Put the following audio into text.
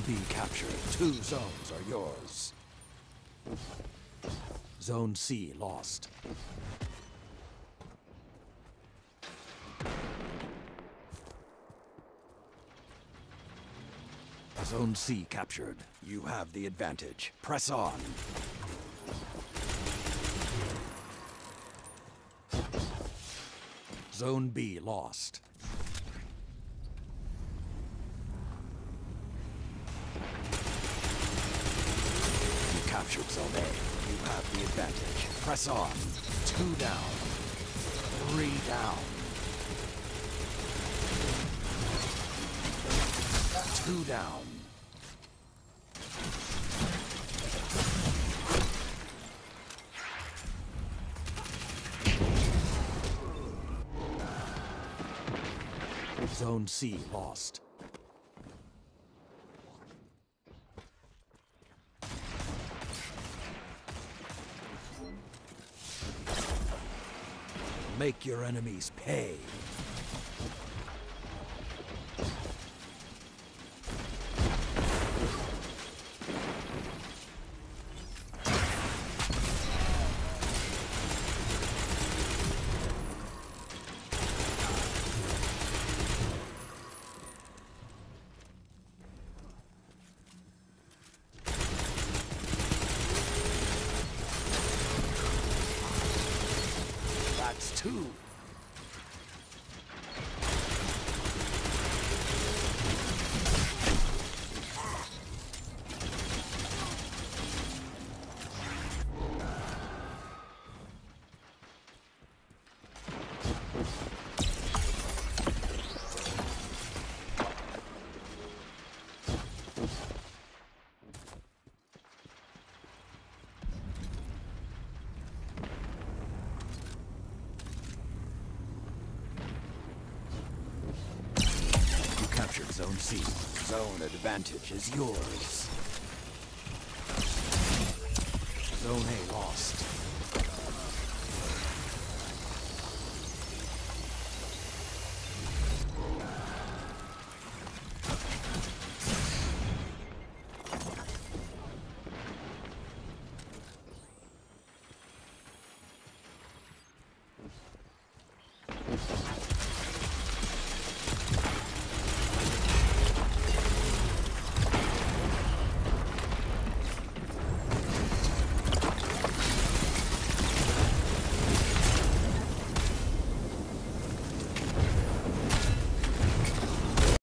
B captured. Two zones are yours. Zone C lost. Zone C captured. You have the advantage. Press on. Zone B lost. You captured Zone A. You have the advantage. Press on. Two down. Three down. Two down. Zone C lost. Make your enemies pay. Two. See, zone advantage is yours. Zone A lost. Thank